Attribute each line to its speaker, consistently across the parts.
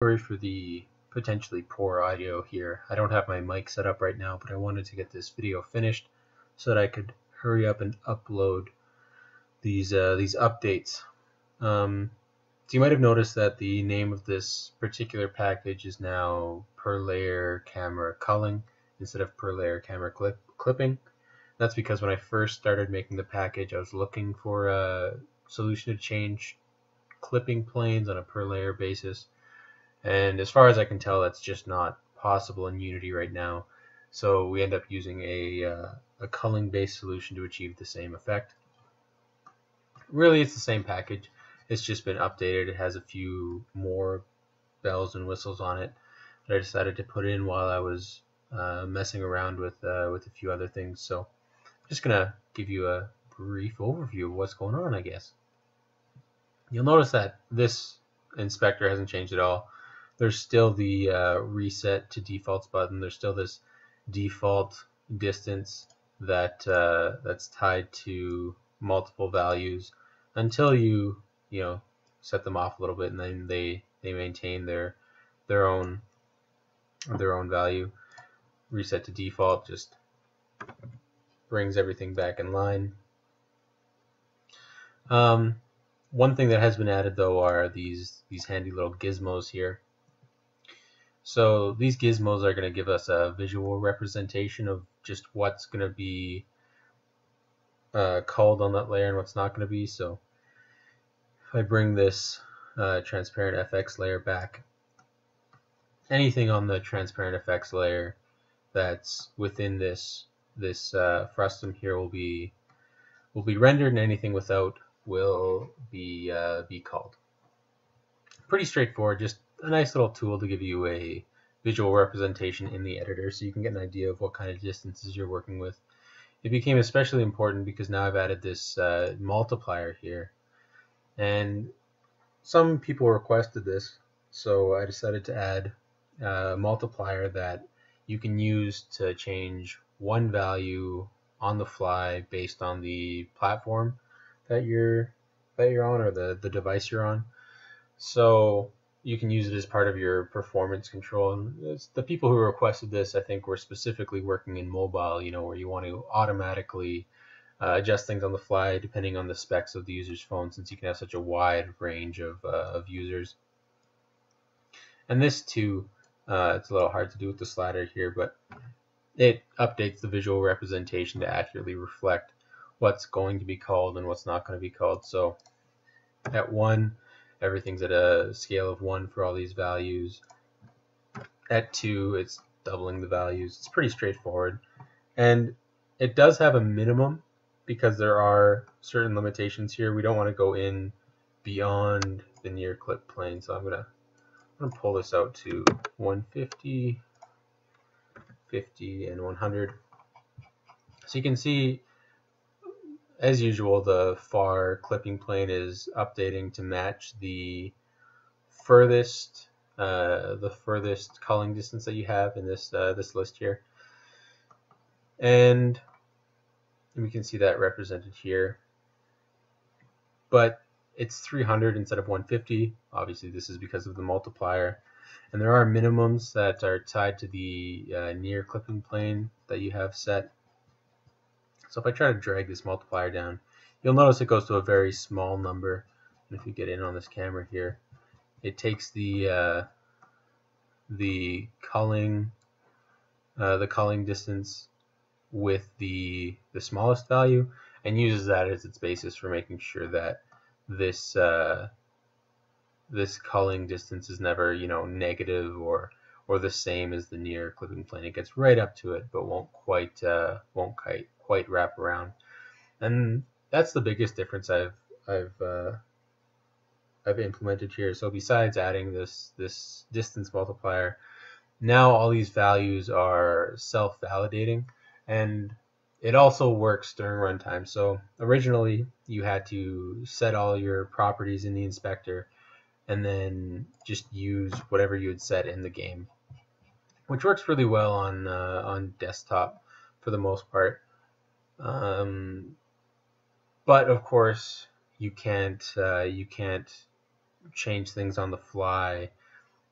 Speaker 1: Sorry for the potentially poor audio here. I don't have my mic set up right now, but I wanted to get this video finished so that I could hurry up and upload these uh, these updates. Um, so you might have noticed that the name of this particular package is now per layer camera culling instead of per layer camera clip clipping. That's because when I first started making the package, I was looking for a solution to change clipping planes on a per layer basis and as far as I can tell, that's just not possible in Unity right now. So we end up using a, uh, a culling-based solution to achieve the same effect. Really, it's the same package. It's just been updated. It has a few more bells and whistles on it that I decided to put in while I was uh, messing around with uh, with a few other things. So I'm just gonna give you a brief overview of what's going on, I guess. You'll notice that this inspector hasn't changed at all there's still the uh, reset to defaults button. There's still this default distance that uh, that's tied to multiple values until you you know set them off a little bit and then they they maintain their their own their own value. Reset to default just brings everything back in line. Um, one thing that has been added though are these these handy little gizmos here so these gizmos are going to give us a visual representation of just what's going to be uh, culled on that layer and what's not going to be. So if I bring this uh, transparent FX layer back, anything on the transparent FX layer that's within this this uh, frustum here will be will be rendered, and anything without will be uh, be culled. Pretty straightforward, just a nice little tool to give you a visual representation in the editor so you can get an idea of what kind of distances you're working with. It became especially important because now I've added this uh, multiplier here. And some people requested this, so I decided to add a multiplier that you can use to change one value on the fly based on the platform that you're that you're on or the, the device you're on. So you can use it as part of your performance control. And the people who requested this, I think, were specifically working in mobile, you know, where you want to automatically uh, adjust things on the fly depending on the specs of the user's phone, since you can have such a wide range of, uh, of users. And this too, uh, it's a little hard to do with the slider here, but it updates the visual representation to accurately reflect what's going to be culled and what's not going to be culled. So at one, everything's at a scale of 1 for all these values. At 2, it's doubling the values. It's pretty straightforward. And it does have a minimum because there are certain limitations here. We don't want to go in beyond the near clip plane. So I'm going to I'm gonna pull this out to 150, 50, and 100. So you can see as usual, the far clipping plane is updating to match the furthest uh, the furthest culling distance that you have in this uh, this list here. And we can see that represented here. But it's 300 instead of 150. Obviously, this is because of the multiplier. And there are minimums that are tied to the uh, near clipping plane that you have set. So if I try to drag this multiplier down, you'll notice it goes to a very small number. And if you get in on this camera here, it takes the uh, the culling uh, the culling distance with the the smallest value and uses that as its basis for making sure that this uh, this culling distance is never you know negative or or the same as the near clipping plane. It gets right up to it, but won't quite uh, won't quite quite wrap around. And that's the biggest difference I've I've uh, I've implemented here. So besides adding this this distance multiplier, now all these values are self-validating, and it also works during runtime. So originally you had to set all your properties in the inspector and then just use whatever you had set in the game, which works really well on uh, on desktop for the most part. Um, but of course, you can't uh, you can't change things on the fly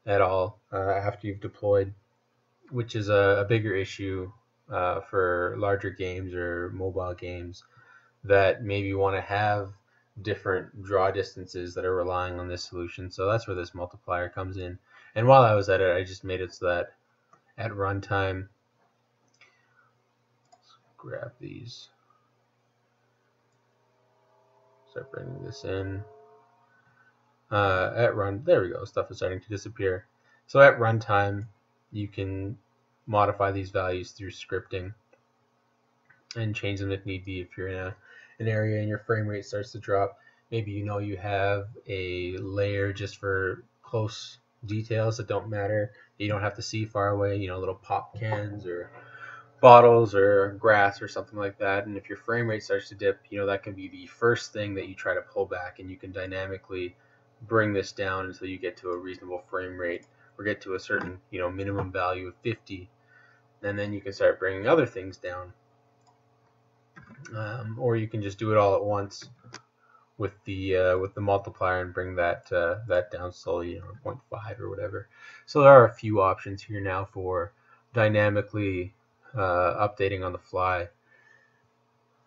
Speaker 1: at all uh, after you've deployed, which is a, a bigger issue uh, for larger games or mobile games that maybe want to have different draw distances that are relying on this solution. So that's where this multiplier comes in. And while I was at it, I just made it so that at runtime, grab these, start bringing this in. Uh, at run, there we go, stuff is starting to disappear. So at runtime, you can modify these values through scripting and change them if need be if you're in a, an area and your frame rate starts to drop. Maybe you know you have a layer just for close details that don't matter. You don't have to see far away, you know, little pop cans or bottles or grass or something like that. And if your frame rate starts to dip, you know, that can be the first thing that you try to pull back and you can dynamically bring this down until you get to a reasonable frame rate or get to a certain, you know, minimum value of 50. And then you can start bringing other things down. Um, or you can just do it all at once with the uh, with the multiplier and bring that uh, that down slowly, you know, 0.5 or whatever. So there are a few options here now for dynamically uh, updating on the fly.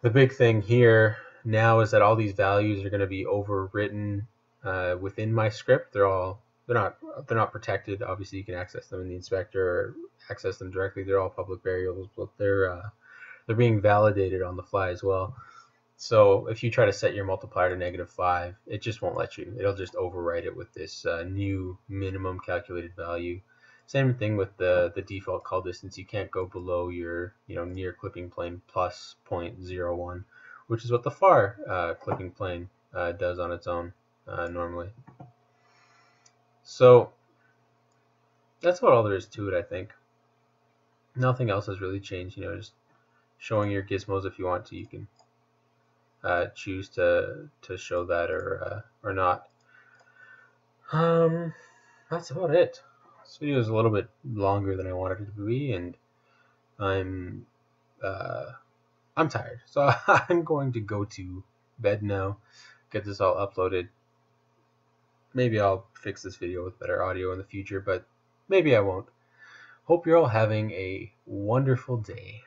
Speaker 1: The big thing here now is that all these values are going to be overwritten uh, within my script. They're all they're not they're not protected. Obviously, you can access them in the inspector or access them directly. They're all public variables, but they're uh, they're being validated on the fly as well. So if you try to set your multiplier to negative 5, it just won't let you. It'll just overwrite it with this uh, new minimum calculated value. Same thing with the, the default cull distance. You can't go below your you know near clipping plane plus 0.01, which is what the far uh, clipping plane uh, does on its own uh, normally. So that's about all there is to it, I think. Nothing else has really changed. You know, just showing your gizmos if you want to. You can uh, choose to to show that or uh, or not. Um, that's about it. This video is a little bit longer than I wanted it to be, and I'm uh, I'm tired, so I'm going to go to bed now. Get this all uploaded. Maybe I'll fix this video with better audio in the future, but maybe I won't. Hope you're all having a wonderful day.